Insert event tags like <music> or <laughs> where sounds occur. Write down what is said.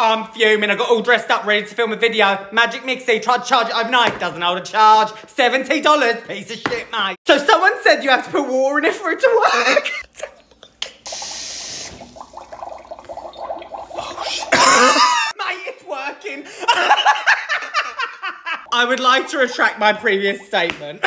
I'm fuming. I got all dressed up, ready to film a video. Magic Mixie tried to charge it overnight. Doesn't hold a charge. $70. Piece of shit, mate. So someone said you have to put water in it for it to work. <laughs> Oh, <laughs> mate, it's working. <laughs> I would like to retract my previous statement.